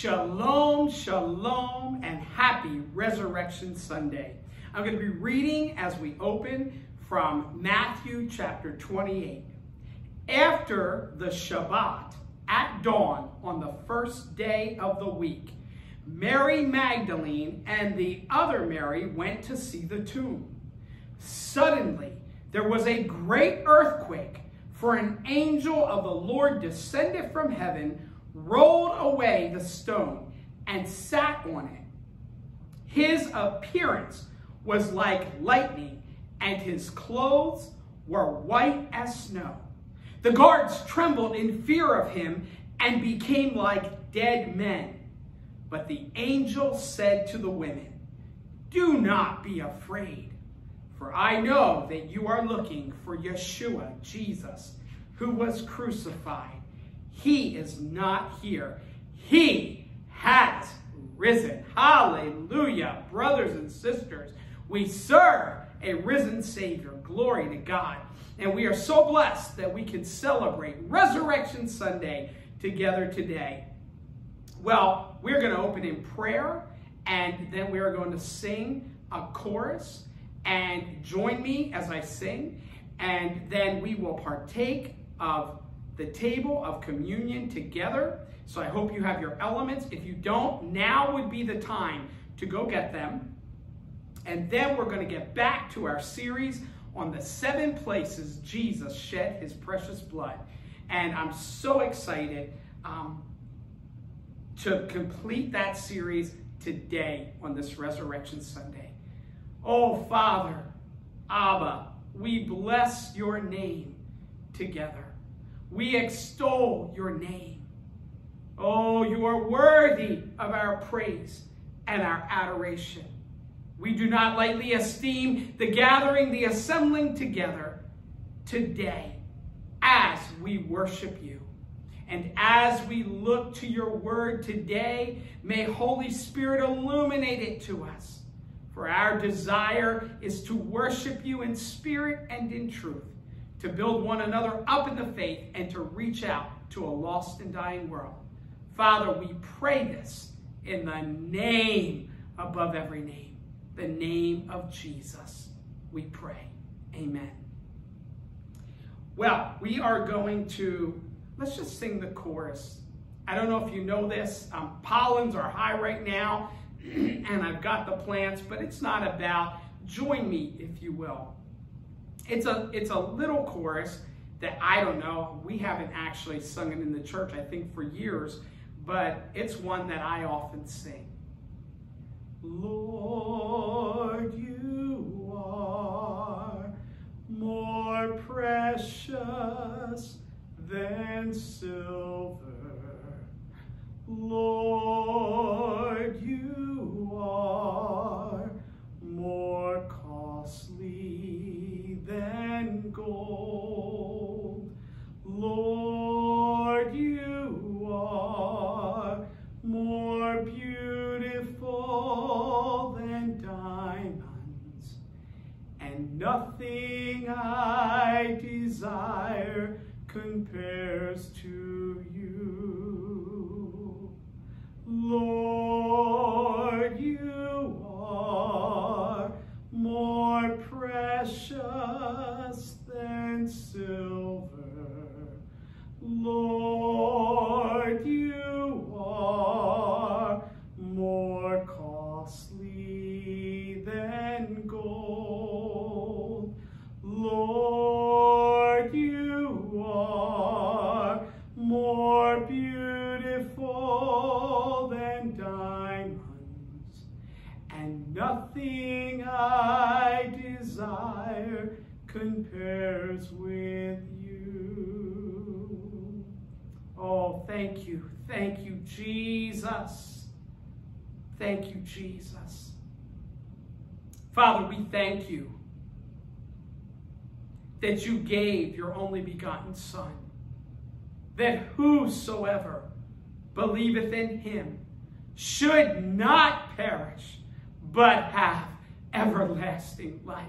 Shalom, shalom, and happy Resurrection Sunday. I'm going to be reading as we open from Matthew chapter 28. After the Shabbat, at dawn on the first day of the week, Mary Magdalene and the other Mary went to see the tomb. Suddenly, there was a great earthquake, for an angel of the Lord descended from heaven rolled away the stone, and sat on it. His appearance was like lightning, and his clothes were white as snow. The guards trembled in fear of him and became like dead men. But the angel said to the women, Do not be afraid, for I know that you are looking for Yeshua, Jesus, who was crucified. He is not here. He has risen. Hallelujah. Brothers and sisters, we serve a risen Savior. Glory to God. And we are so blessed that we can celebrate Resurrection Sunday together today. Well, we're going to open in prayer and then we are going to sing a chorus and join me as I sing. And then we will partake of the table of communion together. So I hope you have your elements. If you don't, now would be the time to go get them. And then we're going to get back to our series on the seven places Jesus shed his precious blood. And I'm so excited um, to complete that series today on this Resurrection Sunday. Oh, Father, Abba, we bless your name together. We extol your name. Oh, you are worthy of our praise and our adoration. We do not lightly esteem the gathering, the assembling together today as we worship you. And as we look to your word today, may Holy Spirit illuminate it to us. For our desire is to worship you in spirit and in truth to build one another up in the faith, and to reach out to a lost and dying world. Father, we pray this in the name above every name, the name of Jesus. We pray. Amen. Well, we are going to, let's just sing the chorus. I don't know if you know this. Um, pollens are high right now, and I've got the plants, but it's not about. Join me, if you will. It's a, it's a little chorus that I don't know. We haven't actually sung it in the church, I think, for years, but it's one that I often sing. Lord, you are more precious than silver. Lord, you thank you. Jesus. Thank you, Jesus. Father, we thank you that you gave your only begotten Son, that whosoever believeth in him should not perish, but have everlasting life.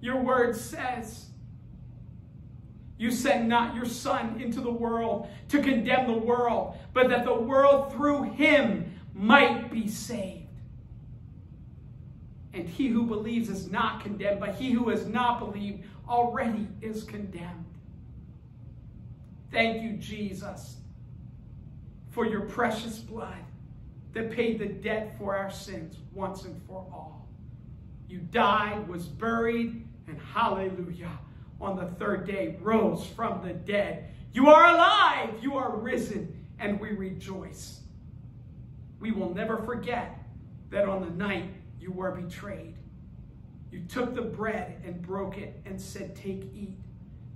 Your word says You sent not your Son into the world to condemn the world, but that the world through him might be saved. And he who believes is not condemned, but he who has not believed already is condemned. Thank you, Jesus, for your precious blood that paid the debt for our sins once and for all. You died, was buried, and hallelujah, on the third day rose from the dead. You are alive, you are risen, and we rejoice. We will never forget that on the night you were betrayed, you took the bread and broke it and said, Take, eat.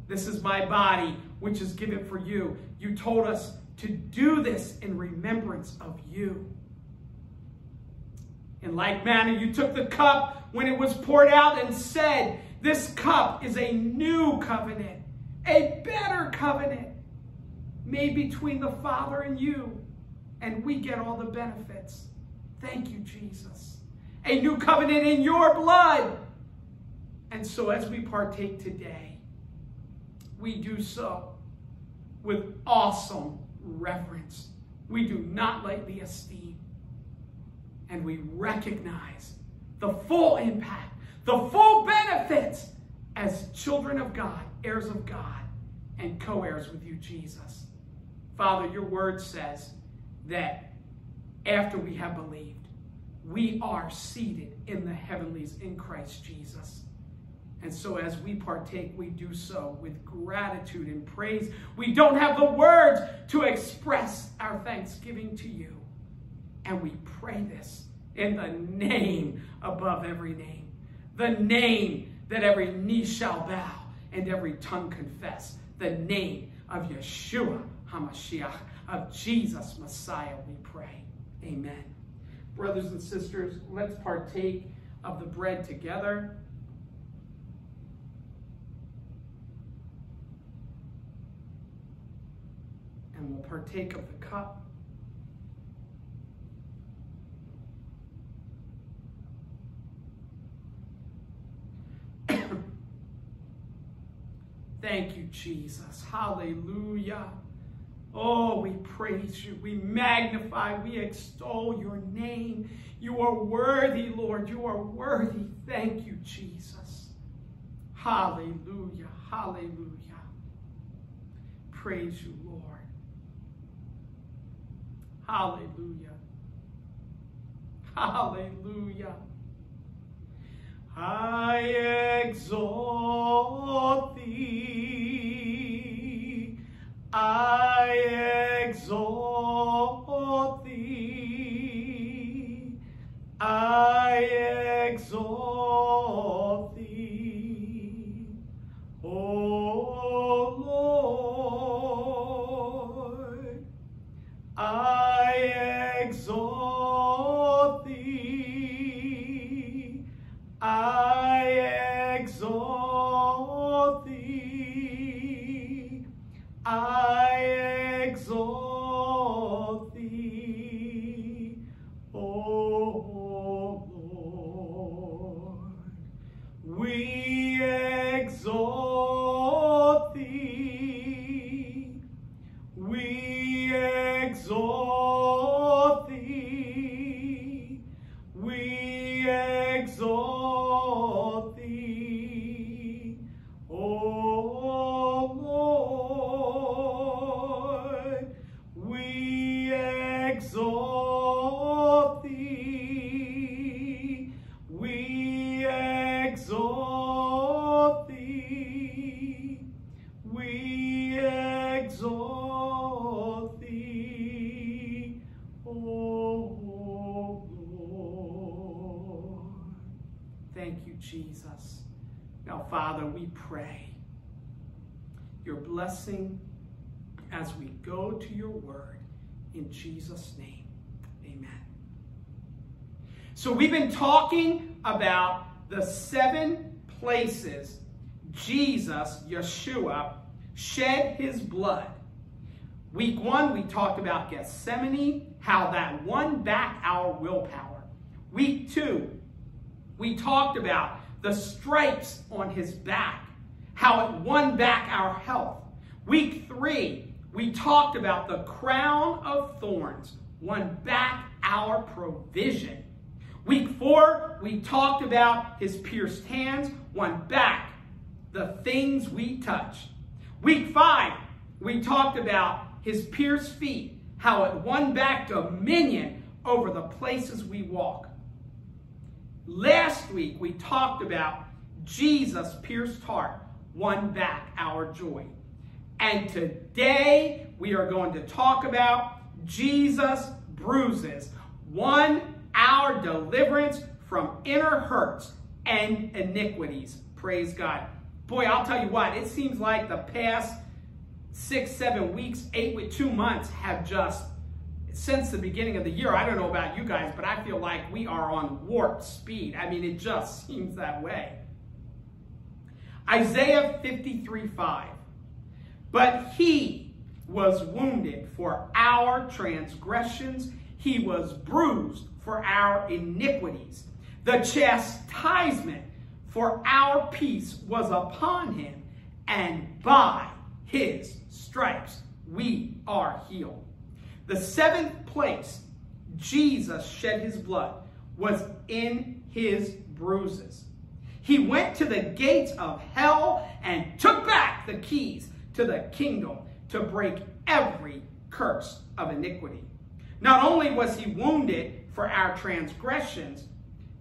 This is my body, which is given for you. You told us to do this in remembrance of you. In like manner, you took the cup when it was poured out and said, This cup is a new covenant, a better covenant made between the Father and you, and we get all the benefits. Thank you, Jesus. A new covenant in your blood. And so, as we partake today, we do so with awesome reverence. We do not lightly esteem and we recognize the full impact, the full benefits as children of God, heirs of God, and co heirs with you, Jesus. Father, your word says that after we have believed, we are seated in the heavenlies in Christ Jesus. And so as we partake, we do so with gratitude and praise. We don't have the words to express our thanksgiving to you. And we pray this in the name above every name. The name that every knee shall bow and every tongue confess. The name of Yeshua HaMashiach, of Jesus Messiah, we pray. Amen. Brothers and sisters, let's partake of the bread together. And we'll partake of the cup. Thank you, Jesus. Hallelujah. Oh, we praise you. We magnify. We extol your name. You are worthy, Lord. You are worthy. Thank you, Jesus. Hallelujah. Hallelujah. Praise you, Lord. Hallelujah. Hallelujah. I exalt thee. I exalt thee. Now, Father, we pray your blessing as we go to your word in Jesus' name. Amen. So, we've been talking about the seven places Jesus, Yeshua, shed his blood. Week one, we talked about Gethsemane, how that won back our willpower. Week two, we talked about the stripes on his back, how it won back our health. Week three, we talked about the crown of thorns won back our provision. Week four, we talked about his pierced hands won back the things we touch. Week five, we talked about his pierced feet, how it won back dominion over the places we walk. Last week, we talked about Jesus' pierced heart won back our joy. And today, we are going to talk about Jesus' bruises won our deliverance from inner hurts and iniquities. Praise God. Boy, I'll tell you what, it seems like the past six, seven weeks, eight with two months have just, since the beginning of the year, I don't know about you guys, but I feel like we are on warp speed. I mean, it just seems that way. Isaiah 53 5. But he was wounded for our transgressions, he was bruised for our iniquities. The chastisement for our peace was upon him, and by his stripes we are healed. The seventh place Jesus shed his blood was in his bruises. He went to the gates of hell and took back the keys to the kingdom to break every curse of iniquity. Not only was he wounded for our transgressions,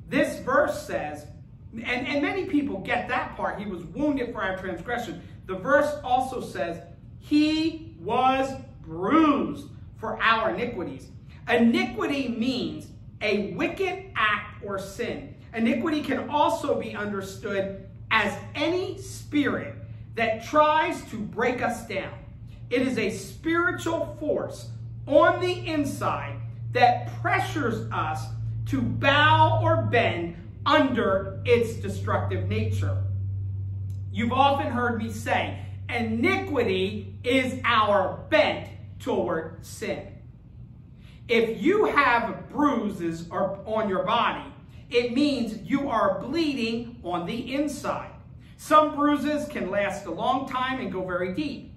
this verse says, and, and many people get that part, he was wounded for our transgression. The verse also says, he was bruised for our iniquities. Iniquity means a wicked act or sin. Iniquity can also be understood as any spirit that tries to break us down. It is a spiritual force on the inside that pressures us to bow or bend under its destructive nature. You've often heard me say, iniquity is our bent toward sin. If you have bruises on your body, it means you are bleeding on the inside. Some bruises can last a long time and go very deep.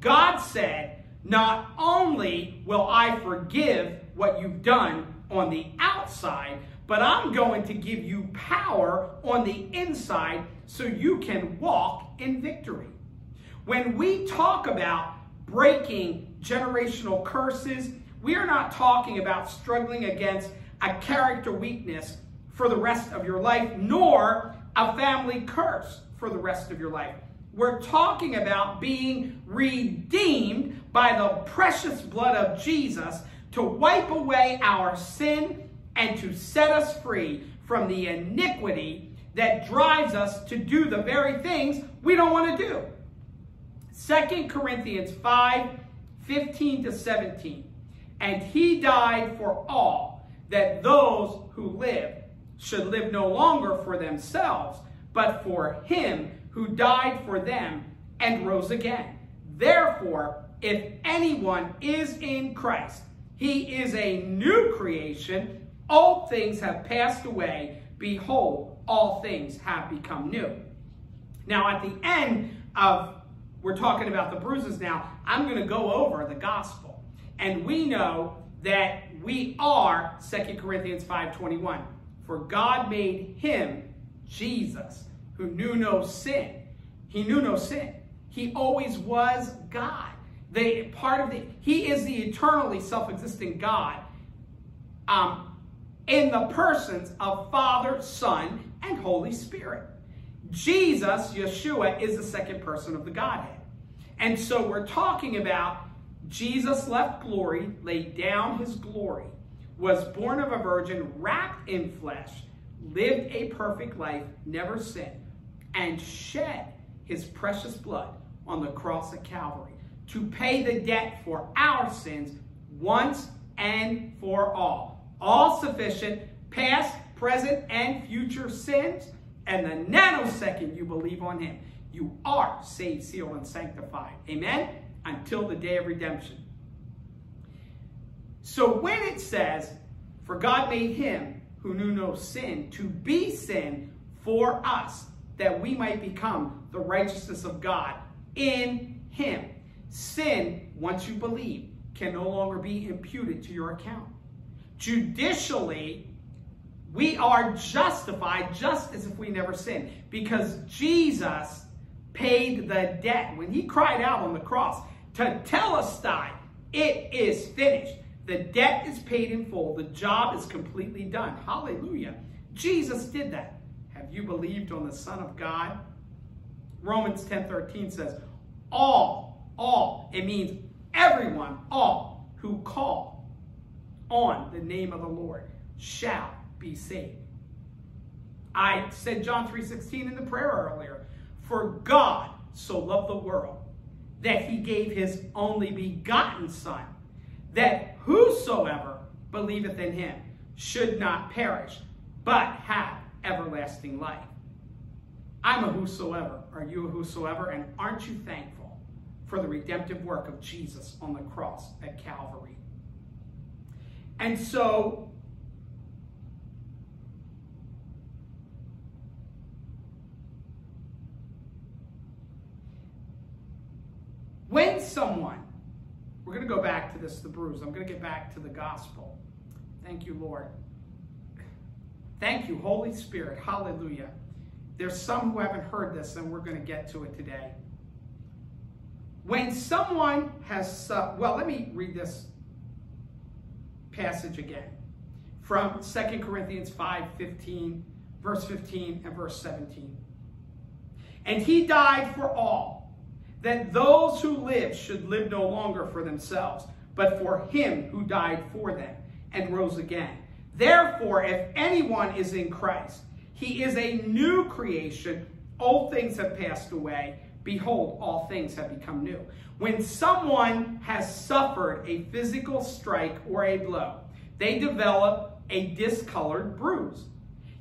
God said, not only will I forgive what you've done on the outside, but I'm going to give you power on the inside so you can walk in victory. When we talk about breaking generational curses, we are not talking about struggling against a character weakness for the rest of your life, nor a family curse for the rest of your life. We're talking about being redeemed by the precious blood of Jesus to wipe away our sin and to set us free from the iniquity that drives us to do the very things we don't want to do. 2 Corinthians 5 15 to 17. And he died for all, that those who live should live no longer for themselves, but for him who died for them and rose again. Therefore, if anyone is in Christ, he is a new creation. All things have passed away. Behold, all things have become new. Now, at the end of, we're talking about the bruises now, I'm going to go over the gospel. And we know that we are 2 Corinthians 5.21. For God made him, Jesus, who knew no sin. He knew no sin. He always was God. The part of the He is the eternally self-existing God. Um, in the persons of Father, Son, and Holy Spirit. Jesus, Yeshua, is the second person of the Godhead. And so we're talking about Jesus left glory, laid down his glory, was born of a virgin, wrapped in flesh, lived a perfect life, never sinned, and shed his precious blood on the cross of Calvary to pay the debt for our sins once and for all. All sufficient, past, present, and future sins. And the nanosecond you believe on him, you are saved, sealed, and sanctified. Amen? Until the day of redemption. So when it says, For God made him who knew no sin to be sin for us, that we might become the righteousness of God in him. Sin, once you believe, can no longer be imputed to your account. Judicially, we are justified just as if we never sinned because Jesus paid the debt. When he cried out on the cross, to tell us that it is finished. The debt is paid in full. The job is completely done. Hallelujah. Jesus did that. Have you believed on the Son of God? Romans 10 13 says, All, all, it means everyone, all who call on the name of the Lord shall be saved. I said John 3.16 in the prayer earlier. For God so loved the world that he gave his only begotten Son, that whosoever believeth in him should not perish, but have everlasting life. I'm a whosoever. Are you a whosoever? And aren't you thankful for the redemptive work of Jesus on the cross at Calvary? And so When someone, we're going to go back to this, the bruise. I'm going to get back to the gospel. Thank you, Lord. Thank you, Holy Spirit. Hallelujah. There's some who haven't heard this, and we're going to get to it today. When someone has, uh, well, let me read this passage again from 2 Corinthians 5 15, verse 15, and verse 17. And he died for all that those who live should live no longer for themselves, but for him who died for them and rose again. Therefore, if anyone is in Christ, he is a new creation. Old things have passed away. Behold, all things have become new. When someone has suffered a physical strike or a blow, they develop a discolored bruise.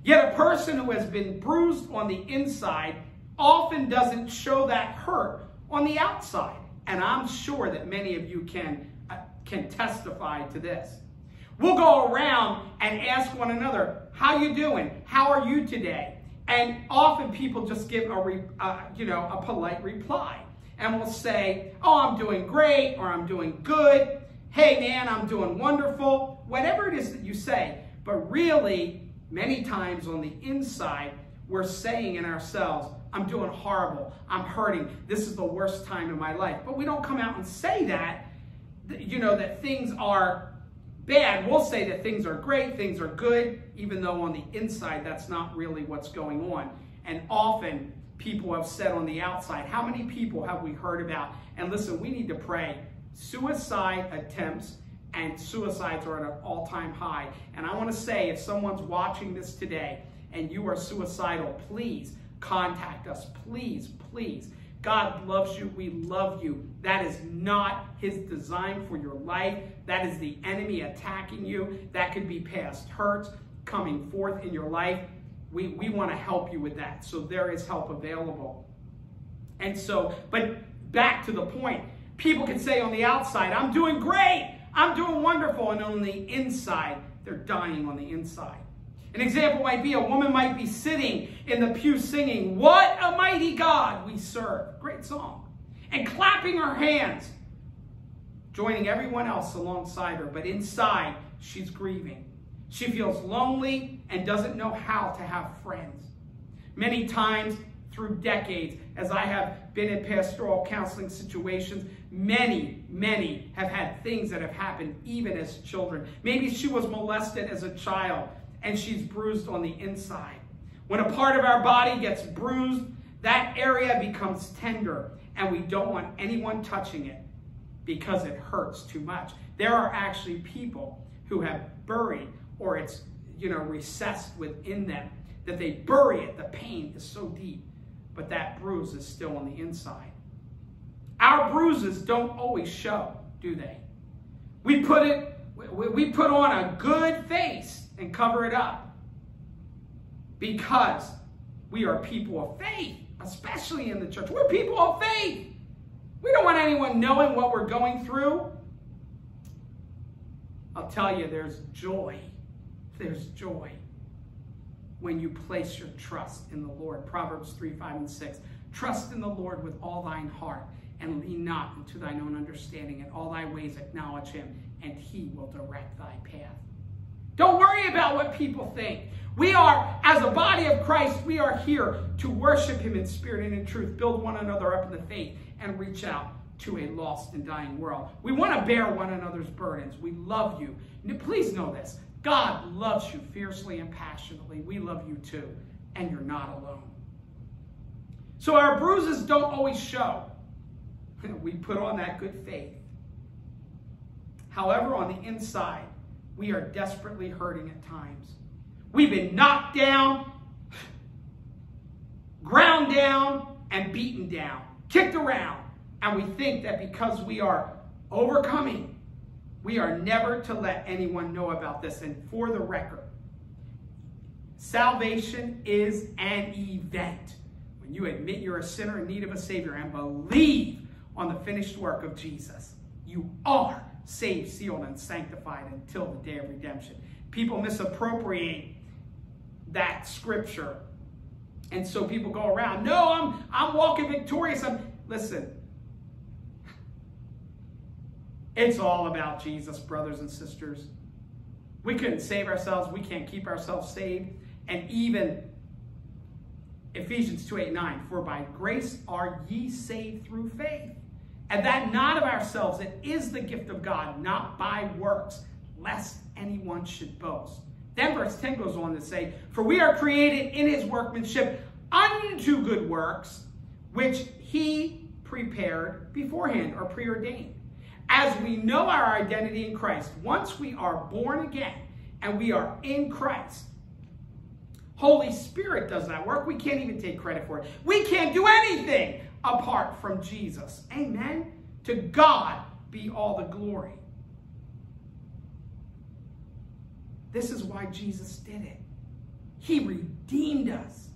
Yet a person who has been bruised on the inside often doesn't show that hurt on the outside. And I'm sure that many of you can, uh, can testify to this. We'll go around and ask one another, how you doing? How are you today? And often people just give a, re, uh, you know, a polite reply. And we'll say, oh, I'm doing great, or I'm doing good. Hey, man, I'm doing wonderful. Whatever it is that you say. But really, many times on the inside, we're saying in ourselves, I'm doing horrible. I'm hurting. This is the worst time in my life. But we don't come out and say that, you know, that things are bad. We'll say that things are great, things are good, even though on the inside, that's not really what's going on. And often people have said on the outside, how many people have we heard about? And listen, we need to pray. Suicide attempts and suicides are at an all-time high. And I want to say, if someone's watching this today and you are suicidal, please contact us. Please, please. God loves you. We love you. That is not his design for your life. That is the enemy attacking you. That could be past hurts coming forth in your life. We, we want to help you with that. So there is help available. And so, but back to the point, people can say on the outside, I'm doing great. I'm doing wonderful. And on the inside, they're dying on the inside. An example might be a woman might be sitting in the pew singing, What a mighty God we serve. Great song. And clapping her hands, joining everyone else alongside her. But inside, she's grieving. She feels lonely and doesn't know how to have friends. Many times through decades, as I have been in pastoral counseling situations, many, many have had things that have happened even as children. Maybe she was molested as a child and she's bruised on the inside. When a part of our body gets bruised, that area becomes tender, and we don't want anyone touching it because it hurts too much. There are actually people who have buried or it's you know recessed within them that they bury it. The pain is so deep, but that bruise is still on the inside. Our bruises don't always show, do they? We put it we put on a good face and cover it up. Because we are people of faith, especially in the church. We're people of faith. We don't want anyone knowing what we're going through. I'll tell you, there's joy. There's joy. when you place your trust in the Lord. Proverbs 3, 5, and 6. Trust in the Lord with all thine heart, and lean not into thine own understanding. In all thy ways acknowledge him, and he will direct thy path. Don't worry about what people think. We are, as a body of Christ, we are here to worship him in spirit and in truth, build one another up in the faith, and reach out to a lost and dying world. We want to bear one another's burdens. We love you. Please know this. God loves you fiercely and passionately. We love you too, and you're not alone. So our bruises don't always show. We put on that good faith. However, on the inside, we are desperately hurting at times. We've been knocked down, ground down, and beaten down, kicked around. And we think that because we are overcoming we are never to let anyone know about this. And for the record, salvation is an event. When you admit you're a sinner in need of a Savior and believe on the finished work of Jesus, you are saved, sealed, and sanctified until the day of redemption. People misappropriate that scripture. And so people go around, no, I'm, I'm walking victorious. I'm, listen, it's all about Jesus, brothers and sisters. We couldn't save ourselves. We can't keep ourselves saved. And even Ephesians 2 8 9, for by grace are ye saved through faith. And that not of ourselves, it is the gift of God, not by works, lest anyone should boast. Then verse 10 goes on to say, For we are created in his workmanship unto good works, which he prepared beforehand or preordained as we know our identity in Christ, once we are born again and we are in Christ, Holy Spirit does that work. We can't even take credit for it. We can't do anything apart from Jesus. Amen. To God be all the glory. This is why Jesus did it. He redeemed us.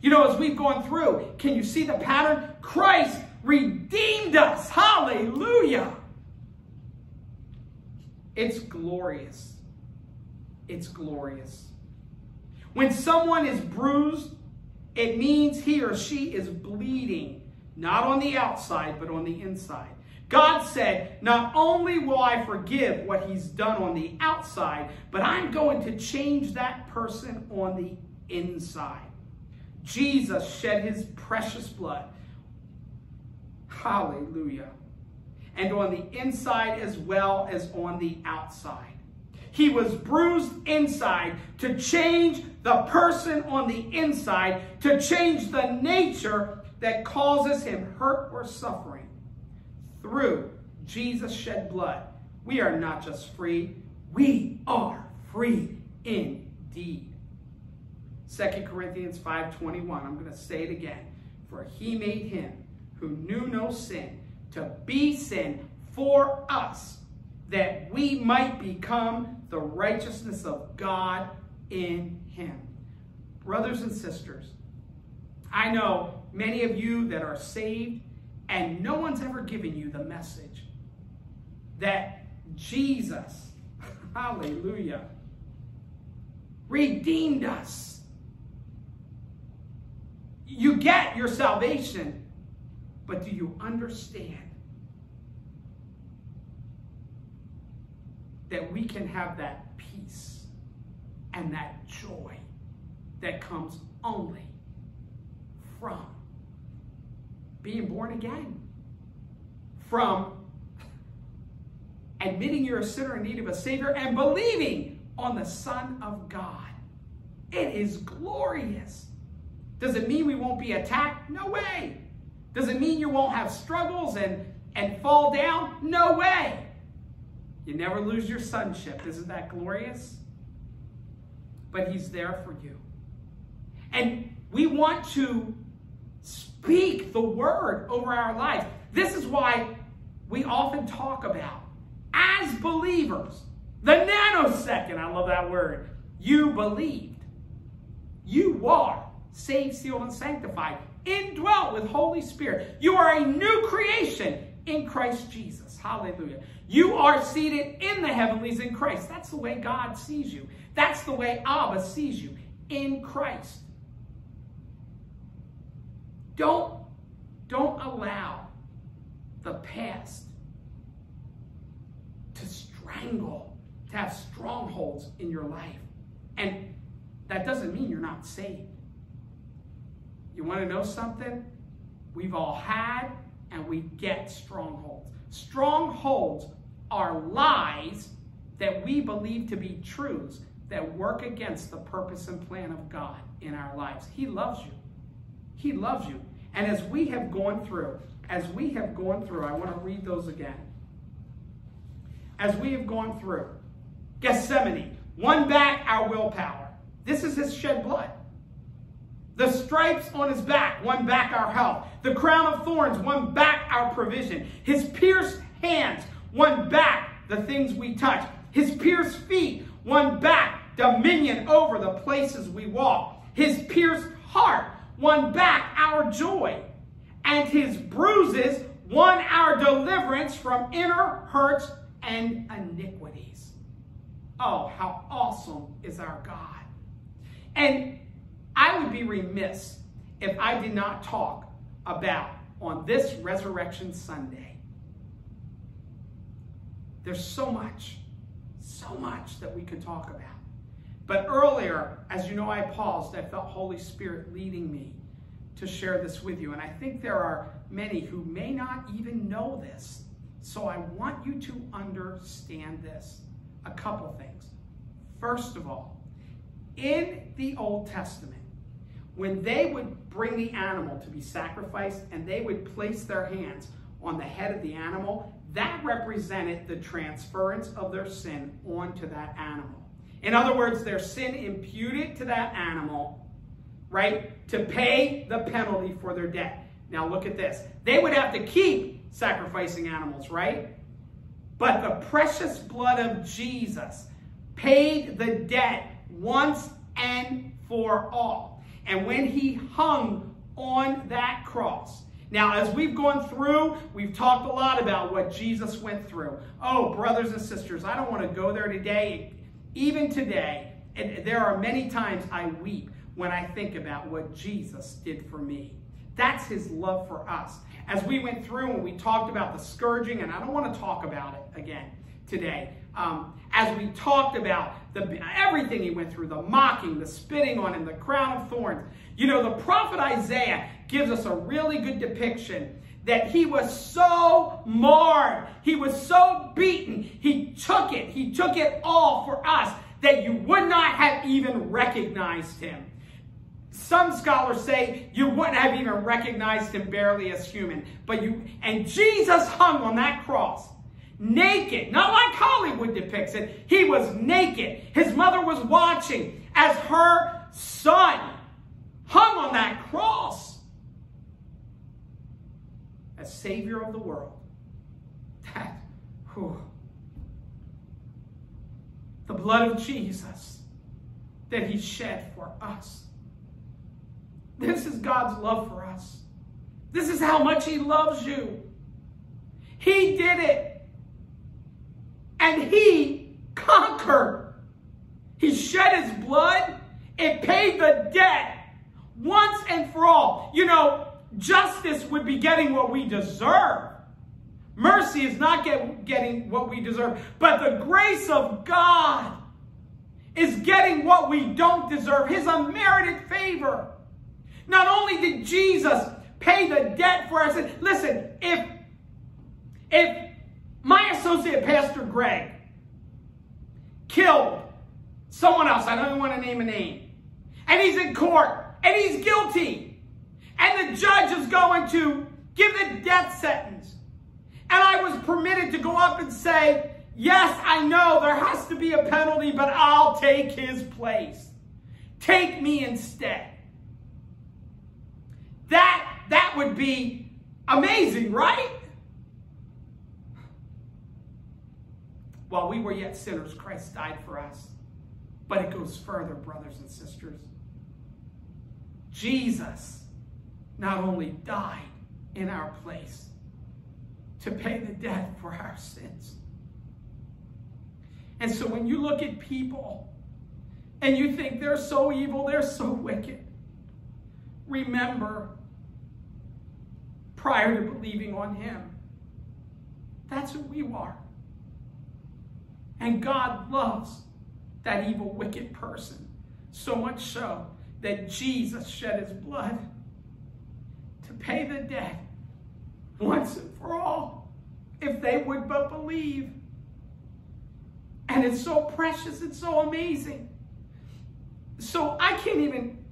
You know, as we've gone through, can you see the pattern? Christ redeemed us. Hallelujah. It's glorious. It's glorious. When someone is bruised, it means he or she is bleeding, not on the outside, but on the inside. God said, Not only will I forgive what he's done on the outside, but I'm going to change that person on the inside. Jesus shed his precious blood. Hallelujah and on the inside as well as on the outside. He was bruised inside to change the person on the inside, to change the nature that causes him hurt or suffering. Through Jesus' shed blood, we are not just free, we are free indeed. 2 Corinthians 5.21, I'm going to say it again. For he made him who knew no sin to be sin for us, that we might become the righteousness of God in him. Brothers and sisters, I know many of you that are saved, and no one's ever given you the message that Jesus, hallelujah, redeemed us. You get your salvation but do you understand that we can have that peace and that joy that comes only from being born again? From admitting you're a sinner in need of a Savior and believing on the Son of God. It is glorious. Does it mean we won't be attacked? No way. Does it mean you won't have struggles and, and fall down? No way. You never lose your sonship. Isn't that glorious? But he's there for you. And we want to speak the word over our lives. This is why we often talk about, as believers, the nanosecond, I love that word, you believed. You are saved, sealed, and sanctified indwelt with Holy Spirit. You are a new creation in Christ Jesus. Hallelujah. You are seated in the heavenlies in Christ. That's the way God sees you. That's the way Abba sees you in Christ. Don't, don't allow the past to strangle, to have strongholds in your life. And that doesn't mean you're not saved. You want to know something? We've all had and we get strongholds. Strongholds are lies that we believe to be truths that work against the purpose and plan of God in our lives. He loves you. He loves you. And as we have gone through, as we have gone through, I want to read those again. As we have gone through, Gethsemane won back our willpower. This is his shed blood. The stripes on his back won back our health. The crown of thorns won back our provision. His pierced hands won back the things we touch. His pierced feet won back dominion over the places we walk. His pierced heart won back our joy. And his bruises won our deliverance from inner hurts and iniquities. Oh, how awesome is our God. And I would be remiss if I did not talk about on this Resurrection Sunday. There's so much, so much that we could talk about. But earlier, as you know, I paused. I felt Holy Spirit leading me to share this with you. And I think there are many who may not even know this. So I want you to understand this. A couple things. First of all, in the Old Testament, when they would bring the animal to be sacrificed and they would place their hands on the head of the animal, that represented the transference of their sin onto that animal. In other words, their sin imputed to that animal, right, to pay the penalty for their debt. Now look at this. They would have to keep sacrificing animals, right? But the precious blood of Jesus paid the debt once and for all. And when he hung on that cross, now, as we've gone through, we've talked a lot about what Jesus went through. Oh, brothers and sisters, I don't want to go there today. Even today, and there are many times I weep when I think about what Jesus did for me. That's his love for us. As we went through and we talked about the scourging, and I don't want to talk about it again today, um, as we talked about the, everything he went through, the mocking, the spitting on him, the crown of thorns. You know, the prophet Isaiah gives us a really good depiction that he was so marred, he was so beaten, he took it, he took it all for us that you would not have even recognized him. Some scholars say you wouldn't have even recognized him barely as human, but you and Jesus hung on that cross naked, not like Hollywood depicts it. He was naked. His mother was watching as her son hung on that cross as Savior of the world. That, whew, the blood of Jesus that He shed for us. This is God's love for us. This is how much He loves you. He did it and he conquered. He shed his blood. It paid the debt once and for all. You know, justice would be getting what we deserve. Mercy is not get, getting what we deserve. But the grace of God is getting what we don't deserve. His unmerited favor. Not only did Jesus pay the debt for us. Listen, if, if my associate pastor Greg killed someone else. I don't even want to name a name. And he's in court and he's guilty. And the judge is going to give the death sentence. And I was permitted to go up and say, Yes, I know there has to be a penalty, but I'll take his place. Take me instead. That, that would be amazing, right? While we were yet sinners, Christ died for us. But it goes further, brothers and sisters. Jesus not only died in our place to pay the debt for our sins. And so when you look at people and you think they're so evil, they're so wicked, remember, prior to believing on Him, that's who we are. And God loves that evil, wicked person. So much so that Jesus shed his blood pay the debt once and for all if they would but believe. And it's so precious and so amazing. So I can't even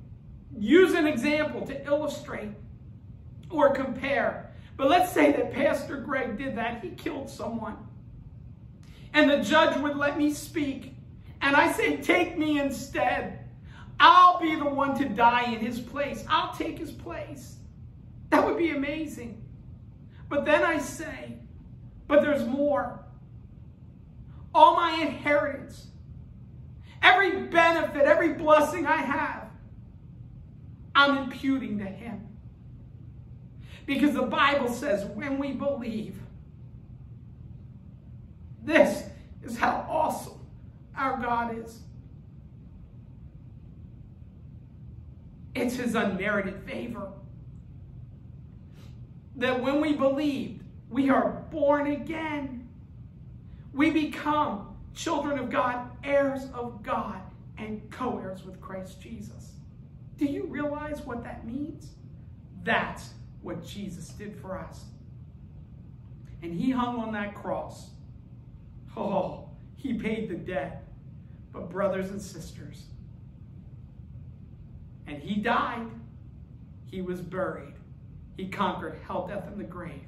use an example to illustrate or compare. But let's say that Pastor Greg did that. He killed someone. And the judge would let me speak. And I say, take me instead. I'll be the one to die in his place. I'll take his place. That would be amazing. But then I say, but there's more. All my inheritance, every benefit, every blessing I have, I'm imputing to him. Because the Bible says when we believe, this is how awesome our God is. It's his unmerited favor. That when we believe, we are born again. We become children of God, heirs of God, and co heirs with Christ Jesus. Do you realize what that means? That's what Jesus did for us. And he hung on that cross. Oh, he paid the debt. But, brothers and sisters, and he died, he was buried, he conquered hell, death, and the grave.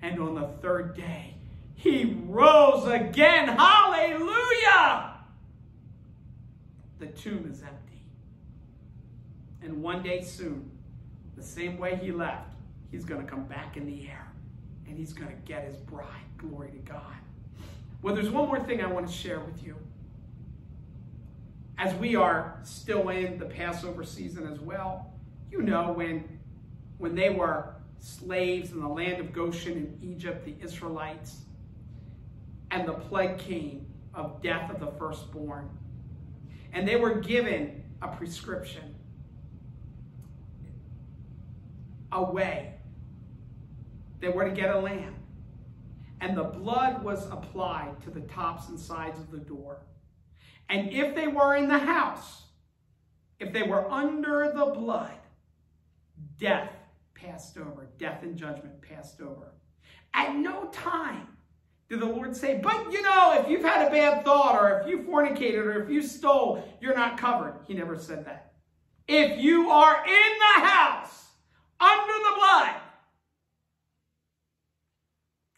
And on the third day, he rose again. Hallelujah! The tomb is empty. And one day soon, the same way he left, he's going to come back in the air and he's going to get his bride. Glory to God. Well, there's one more thing I want to share with you. As we are still in the Passover season as well, you know when, when they were slaves in the land of Goshen in Egypt, the Israelites, and the plague came of death of the firstborn. And they were given a prescription, a way. They were to get a lamb and the blood was applied to the tops and sides of the door. And if they were in the house, if they were under the blood, death passed over, death and judgment passed over. At no time did the Lord say, but you know, if you've had a bad thought, or if you fornicated, or if you stole, you're not covered. He never said that. If you are in the house, under the blood,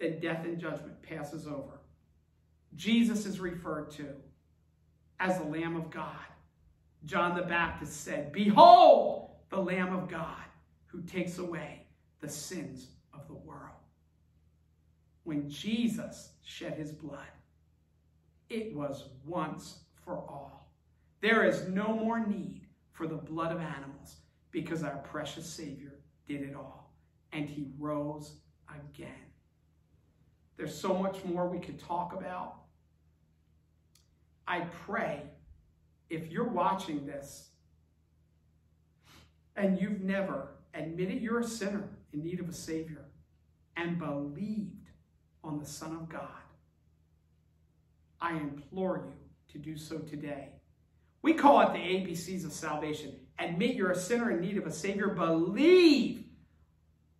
then death and judgment passes over. Jesus is referred to as the Lamb of God. John the Baptist said, Behold, the Lamb of God who takes away the sins of the world. When Jesus shed his blood, it was once for all. There is no more need for the blood of animals because our precious Savior did it all. And he rose again. There's so much more we could talk about. I pray if you're watching this and you've never admitted you're a sinner in need of a Savior and believed on the Son of God, I implore you to do so today. We call it the ABCs of salvation. Admit you're a sinner in need of a Savior. Believe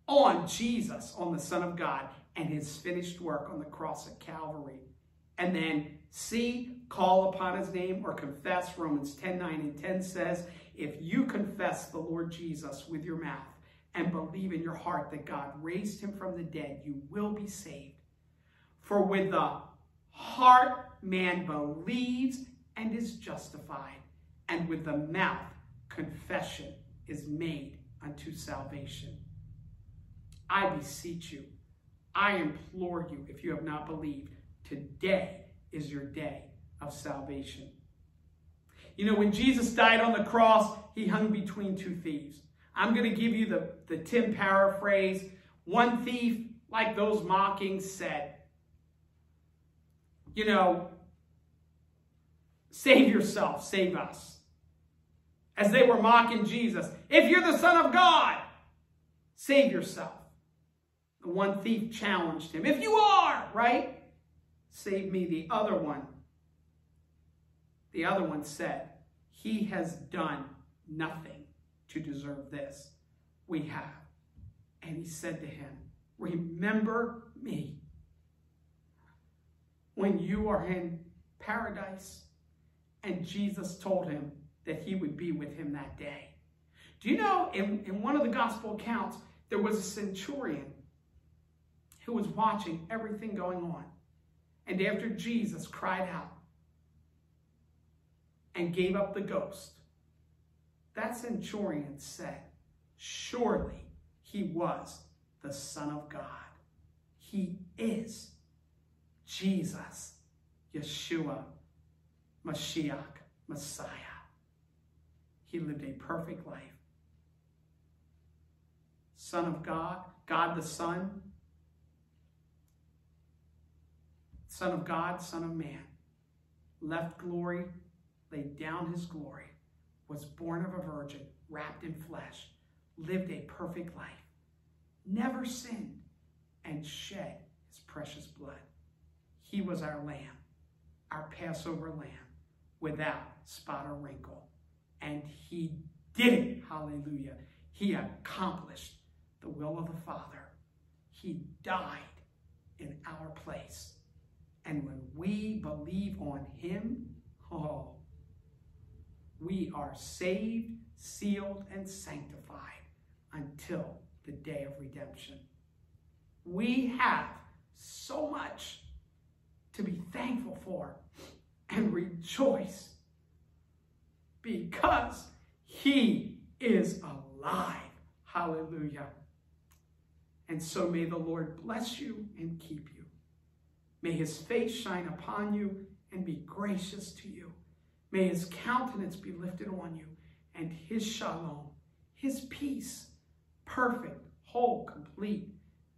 on Jesus, on the Son of God, and his finished work on the cross at Calvary. And then C, call upon his name or confess. Romans 10 9 and 10 says, If you confess the Lord Jesus with your mouth and believe in your heart that God raised him from the dead, you will be saved. For with the heart man believes and is justified, and with the mouth confession is made unto salvation. I beseech you I implore you, if you have not believed, today is your day of salvation. You know, when Jesus died on the cross, he hung between two thieves. I'm going to give you the, the Tim paraphrase. One thief, like those mocking, said, You know, save yourself, save us. as they were mocking Jesus. If you're the Son of God, save yourself. The one thief challenged him. If you are, right? Save me. The other one, the other one said, he has done nothing to deserve this. We have. And he said to him, remember me when you are in paradise. And Jesus told him that he would be with him that day. Do you know, in, in one of the gospel accounts, there was a centurion who was watching everything going on. And after Jesus cried out and gave up the ghost, that centurion said, Surely he was the Son of God. He is Jesus, Yeshua, Mashiach, Messiah. He lived a perfect life. Son of God, God the Son, Son of God, Son of Man, left glory, laid down his glory, was born of a virgin, wrapped in flesh, lived a perfect life, never sinned, and shed his precious blood. He was our lamb, our Passover lamb, without spot or wrinkle. And he did it. Hallelujah. He accomplished the will of the Father. He died in our place. And when we believe on him, oh, we are saved, sealed, and sanctified until the day of redemption. We have so much to be thankful for and rejoice because he is alive. Hallelujah. And so may the Lord bless you and keep you. May his face shine upon you and be gracious to you. May his countenance be lifted on you and his shalom, his peace, perfect, whole, complete,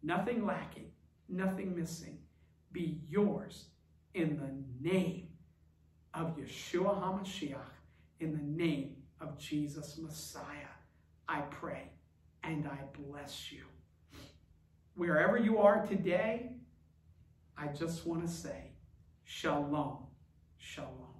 nothing lacking, nothing missing, be yours in the name of Yeshua HaMashiach, in the name of Jesus Messiah. I pray and I bless you. Wherever you are today, I just want to say, Shalom, Shalom.